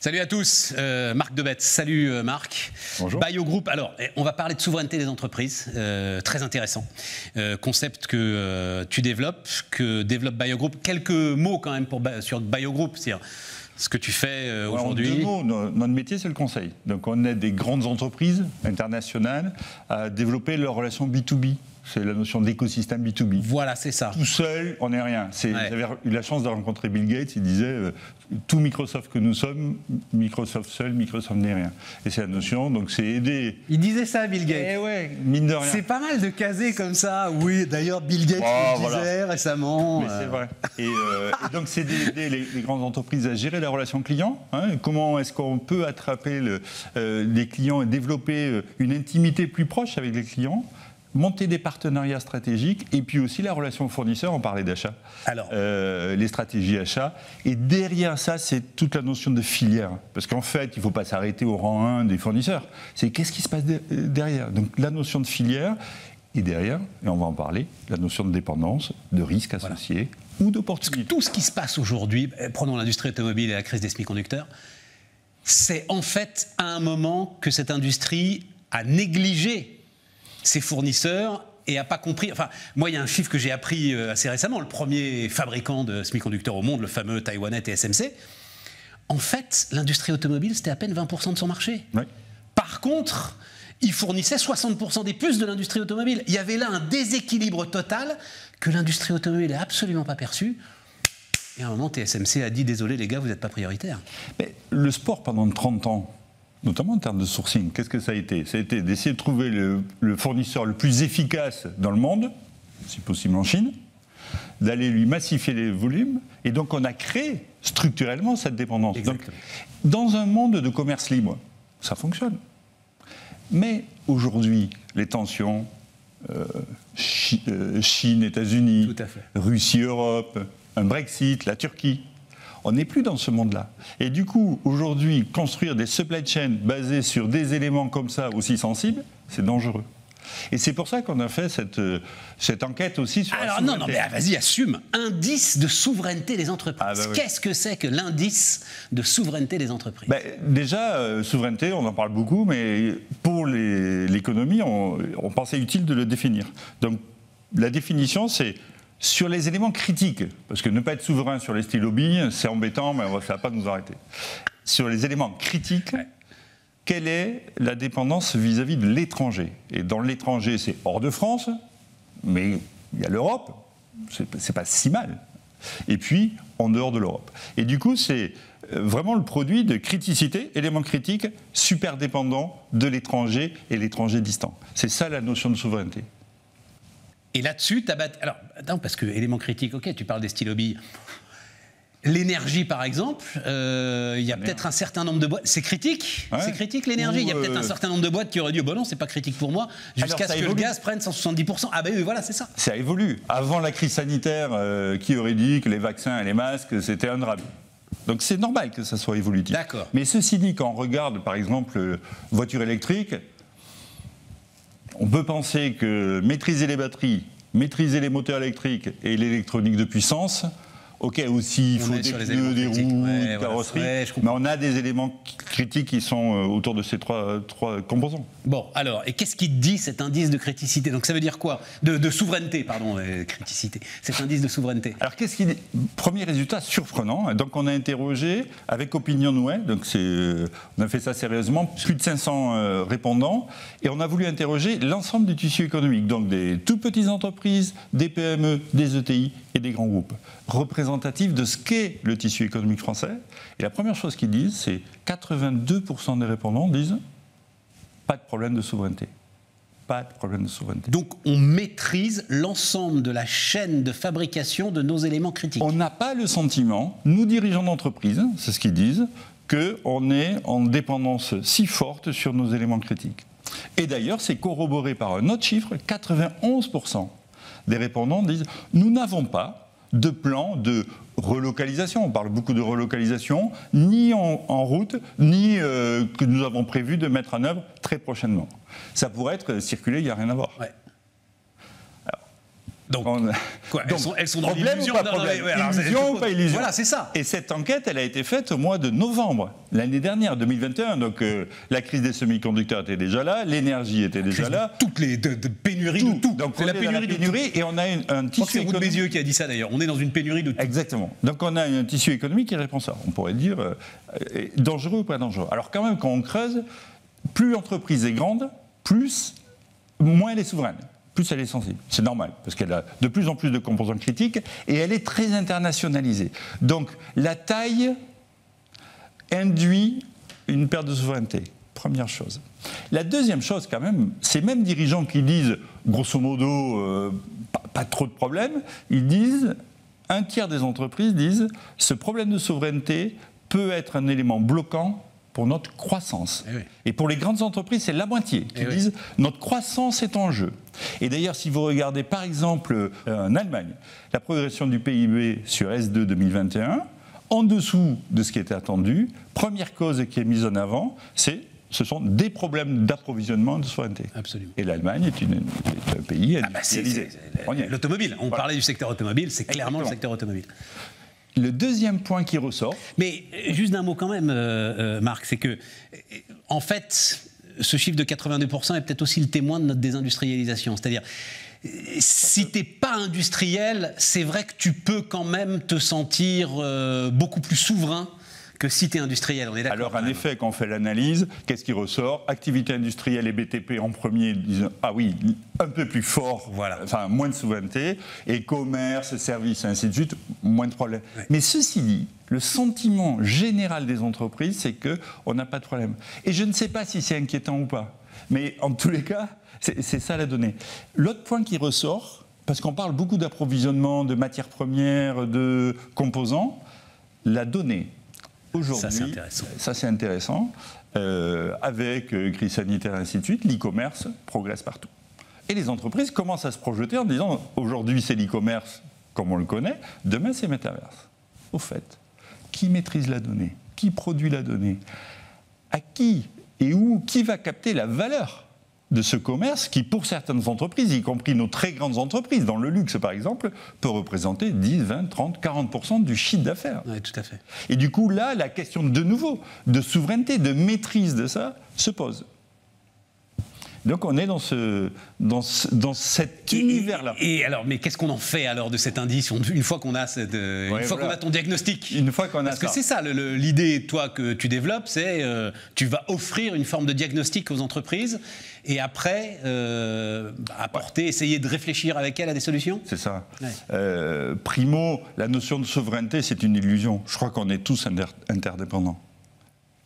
Salut à tous, euh, Marc Debette. Salut euh, Marc. Bonjour. BioGroup. Alors, eh, on va parler de souveraineté des entreprises. euh, très intéressant. Concept que tu développes, que développe BioGroup. Quelques mots quand même pour, sur BioGroup, c'est-à-dire ce que tu fais en aujourd'hui. deux mots, no- notre métier, c'est le conseil. Donc, on aide des grandes entreprises internationales à développer leurs relations B2B. C'est la notion d'écosystème B2B. Voilà, c'est ça. Tout seul, on n'est rien. C'est- Ouais. J'avais eu la chance de rencontrer Bill Gates. Il disait euh, tout Microsoft que nous sommes, Microsoft seul, Microsoft n'est rien. Et c'est la notion. Donc, c'est aider. Il disait ça, Bill Gates. Eh ouais, mine de rien. C'est pas mal de caser comme ça. Oui, d'ailleurs, Bill Gates Oh, le voilà. disait récemment. Mais euh, c'est vrai. Et, euh, et donc, c'est d'aider les, les grandes entreprises à gérer la relation client. hein. comment est-ce qu'on peut attraper le- euh, les clients et développer euh, une intimité plus proche avec les clients monter des partenariats stratégiques et puis aussi la relation fournisseur, on parlait d'achat, Alors. Euh, les stratégies achats. Et derrière ça, c'est toute la notion de filière. Parce qu'en fait, il ne faut pas s'arrêter au rang 1 des fournisseurs. C'est qu'est-ce qui se passe euh, derrière? Donc la notion de filière, et derrière, et on va en parler, la notion de dépendance, de risque associé ou d'opportunité. tout ce qui se passe aujourd'hui, eh, prenons l'industrie automobile et la crise des semi-conducteurs, c'est en fait à un moment que cette industrie a négligé ses fournisseurs et a pas compris. Enfin, moi, il y a un chiffre que j'ai appris euh, assez récemment. Le premier fabricant de semi-conducteurs au monde, le fameux Taïwanais TSMC, en fait, l'industrie automobile, c'était à peine 20% de son marché. Par contre, il fournissait 60% des puces de l'industrie automobile. Il y avait là un déséquilibre total que l'industrie automobile n'a absolument pas perçu. Et à un moment, TSMC a dit Désolé, les gars, vous n'êtes pas prioritaires. Mais le sport pendant 30 ans, notamment en termes de sourcing, qu'est-ce que ça a été? Ça a été d'essayer de trouver le, le fournisseur le plus efficace dans le monde, si possible en Chine, d'aller lui massifier les volumes, et donc on a créé structurellement cette dépendance. Donc, dans un monde de commerce libre, ça fonctionne. Mais aujourd'hui, les tensions, euh, euh, Chine, États-Unis. Russie, Europe, un Brexit, la Turquie. On n'est plus dans ce monde-là. Et du coup, aujourd'hui, construire des supply chains basées sur des éléments comme ça, aussi sensibles, c'est dangereux. Et c'est pour ça qu'on a fait cette, euh, cette enquête aussi sur la Alors, non, non, mais ah, vas-y, assume. Indice de souveraineté des entreprises. Ah, bah oui. Qu'est-ce que c'est que l'indice de souveraineté des entreprises? Ben, déjà, euh, souveraineté, on en parle beaucoup, mais pour l'économie, on, on pensait utile de le définir. Donc, la définition, c'est sur les éléments critiques, parce que ne pas être souverain sur les stylos billes, c'est embêtant, mais ça ne va pas nous arrêter. Sur les éléments critiques, Ouais. quelle est la dépendance vis-à-vis de l'étranger? Et dans l'étranger, c'est hors de France, mais il y a l'Europe, c'est c'est pas si mal. Et puis, en dehors de l'Europe. Et du coup, c'est euh, vraiment le produit de criticité, élément critique, super dépendant de l'étranger et l'étranger distant. C'est ça la notion de souveraineté. Et là-dessus, tu Alors, attends, parce que élément critique, ok, tu parles des stylos billes. L'énergie, par exemple, euh, il y a peut-être un certain nombre de boîtes. C'est critique Ouais. C'est critique l'énergie Ou, Il y a peut-être euh, un certain nombre de boîtes qui auraient dit, oh, bon non, c'est pas critique pour moi, jusqu'à ce que évolue. le gaz prenne 170%. Ah ben oui, voilà, c'est ça. Ça évolue. Avant la crise sanitaire, euh, qui aurait dit que les vaccins et les masques, c'était un drame Donc c'est normal que ça soit évolutif. D'accord. Mais ceci dit, quand on regarde par exemple euh, voiture électrique, on peut penser que maîtriser les batteries, maîtriser les moteurs électriques et l'électronique de puissance, ok, aussi il faut des pneus, des roues. Ouais, des voilà. carrosseries, Ouais, mais on a des éléments critiques qui sont euh, autour de ces trois, trois composants. Bon, alors, et qu'est-ce qui dit cet indice de criticité? Donc ça veut dire quoi? De, de souveraineté, pardon, euh, criticité. Cet indice de souveraineté. Alors, qu'est-ce qui. Premier résultat surprenant. Donc, on a interrogé avec OpinionWay, donc euh, on a fait ça sérieusement, plus de 500 euh, répondants, et on a voulu interroger l'ensemble du tissu économique, donc des tout petites entreprises, des PME, des ETI et des grands groupes, représentatifs de ce qu'est le tissu économique français. Et la première chose qu'ils disent, c'est 82% des répondants disent pas de problème de souveraineté. Pas de problème de souveraineté. Donc on maîtrise l'ensemble de la chaîne de fabrication de nos éléments critiques. On n'a pas le sentiment, nous dirigeants d'entreprise, c'est ce qu'ils disent, qu'on est en dépendance si forte sur nos éléments critiques. Et d'ailleurs, c'est corroboré par un autre chiffre, 91% des répondants disent nous n'avons pas de plan de relocalisation, on parle beaucoup de relocalisation, ni en, route, ni euh, que nous avons prévu de mettre en œuvre très prochainement. Ça pourrait être circulé, il n'y a rien à voir. Donc, On- quoi, elles, sont, elles sont dans problème ou pas Non, non, problème mais- ouais, alors, Illusion c'est- ou pas illusion Voilà, c'est ça. Et cette enquête, elle a été faite au mois de novembre l'année dernière, 2021. Donc euh, la crise des semi-conducteurs était déjà là, l'énergie était déjà là. Toutes les de, de pénuries de tout. Donc c'est la pénurie, de tout. et on a une- un tissu c'est économique. Bézieux qui a dit ça d'ailleurs. On est dans une pénurie de tout. Exactement. Donc on a un tissu économique qui répond ça. On pourrait dire euh, dangereux ou pas dangereux. Alors quand même, quand on creuse, plus l'entreprise est grande, plus moins elle est souveraine, plus elle est sensible. C'est normal, parce qu'elle a de plus en plus de composants critiques et elle est très internationalisée. Donc la taille induit une perte de souveraineté. Première chose. La deuxième chose, quand même, ces mêmes dirigeants qui disent, grosso modo, euh, pas, pas trop de problèmes, ils disent, un tiers des entreprises disent, ce problème de souveraineté peut être un élément bloquant pour notre croissance. Eh oui. Et pour les grandes entreprises, c'est la moitié qui Eh oui. disent, notre croissance est en jeu. Et d'ailleurs, si vous regardez par exemple euh, en Allemagne, la progression du PIB sur S2 2021, en dessous de ce qui était attendu, première cause qui est mise en avant, c'est ce sont des problèmes d'approvisionnement de souveraineté. Absolument. Et l'Allemagne est, une- est un pays Ah bah, On. L'automobile. On Voilà. parlait du secteur automobile, c'est clairement le secteur automobile. Le deuxième point qui ressort, Mais euh, juste d'un mot quand même, euh, euh, Marc, c'est que, en fait, ce chiffre de 82% est peut-être aussi le témoin de notre désindustrialisation. C'est-à-dire, si t'es pas industriel, c'est vrai que tu peux quand même te sentir euh, beaucoup plus souverain que si tu es industriel. On est Alors, en effet, quand on fait l'analyse, qu'est-ce qui ressort? Activité industrielle et BTP en premier disent Ah oui, un peu plus fort, Voilà. enfin moins de souveraineté, et commerce, services, ainsi de suite, moins de problèmes. Mais ceci dit, le sentiment général des entreprises, c'est qu'on n'a pas de problème. Et je ne sais pas si c'est inquiétant ou pas, mais en tous les cas, c'est ça la donnée. L'autre point qui ressort, parce qu'on parle beaucoup d'approvisionnement, de matières premières, de composants, la donnée. Aujourd'hui, Ça, c'est intéressant. ça, c'est intéressant. Euh, avec euh, crise sanitaire et ainsi de suite, l'e-commerce progresse partout. Et les entreprises commencent à se projeter en disant aujourd'hui c'est l'e-commerce comme on le connaît, demain c'est métaverse. Au fait, qui maîtrise la donnée? Qui produit la donnée? À qui et où? Qui va capter la valeur? De ce commerce qui, pour certaines entreprises, y compris nos très grandes entreprises, dans le luxe par exemple, peut représenter 10, 20, 30, 40% du chiffre d'affaires. Ouais, tout à fait. Et du coup, là, la question de nouveau de souveraineté, de maîtrise de ça se pose. Donc on est dans, ce, dans, ce- dans cet univers-là. Et alors, mais qu'est-ce qu'on en fait alors de cet indice une fois qu'on a cette, euh, Ouais, une fois voilà. qu'on a ton diagnostic Une fois qu'on a Parce que c'est ça l'idée, toi, que tu développes, c'est euh, tu vas offrir une forme de diagnostic aux entreprises et après euh, bah, apporter, essayer de réfléchir avec elles à des solutions. C'est ça. Ouais. Euh, primo, la notion de souveraineté, c'est une illusion. Je crois qu'on est tous inter- interdépendants.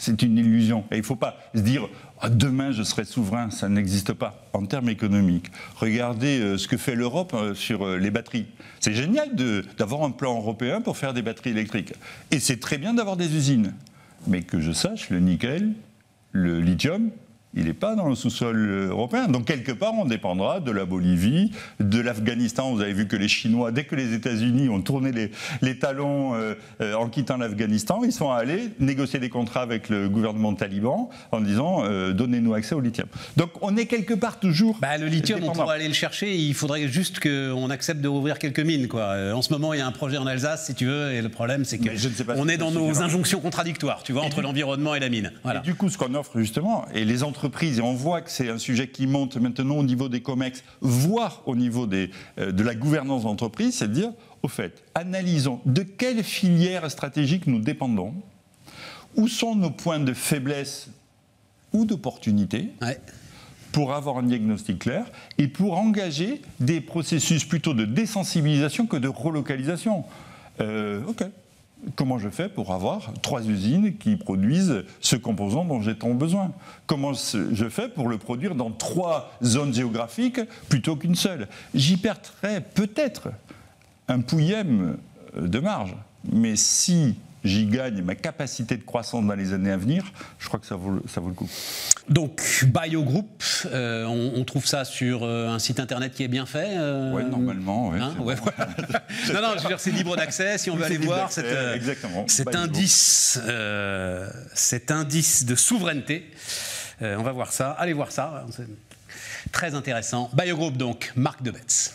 C'est une illusion. Et il ne faut pas se dire Ah, demain je serai souverain. Ça n'existe pas en termes économiques. Regardez euh, ce que fait l'Europe euh, sur euh, les batteries. C'est génial d'avoir un plan européen pour faire des batteries électriques. Et c'est très bien d'avoir des usines. Mais que je sache, le nickel, le lithium, il n'est pas dans le sous-sol euh, européen. Donc quelque part, on dépendra de la Bolivie, de l'Afghanistan. Vous avez vu que les Chinois, dès que les États-Unis ont tourné les, les talons euh, euh, en quittant l'Afghanistan, ils sont allés négocier des contrats avec le gouvernement taliban en disant euh, donnez-nous accès au lithium. Donc on est quelque part toujours. Bah, le lithium, on pourrait aller le chercher. Il faudrait juste qu'on accepte de rouvrir quelques mines. Quoi. En ce moment, il y a un projet en Alsace, si tu veux, et le problème, c'est Mais je ne sais pas qu'on si est dans nos injonctions contradictoires, tu vois, entre l'environnement et la mine. Voilà. Et du coup, ce qu'on offre justement, et les entreprises, et on voit que c'est un sujet qui monte maintenant au niveau des COMEX, voire au niveau des, euh, de la gouvernance d'entreprise, c'est de dire, au fait, analysons de quelle filière stratégique nous dépendons, où sont nos points de faiblesse ou d'opportunité, Ouais. pour avoir un diagnostic clair et pour engager des processus plutôt de désensibilisation que de relocalisation. Euh, ok. Comment je fais pour avoir trois usines qui produisent ce composant dont j'ai tant besoin? Comment je fais pour le produire dans trois zones géographiques plutôt qu'une seule? J'y perdrai peut-être un pouillème de marge, mais si j'y gagne ma capacité de croissance dans les années à venir, je crois que ça vaut, le- ça vaut le coup. Donc, BioGroup, euh, on, on trouve ça sur euh, un site internet qui est bien fait euh, Ouais, normalement, ouais, hein, ouais, voilà. non, non, je veux dire, c'est libre d'accès. Si on veut Oui, aller voir cet, euh, cet indice, euh, cet indice de souveraineté, on va voir ça. Allez voir ça. Très intéressant. BioGroup, donc, Marc Debetz.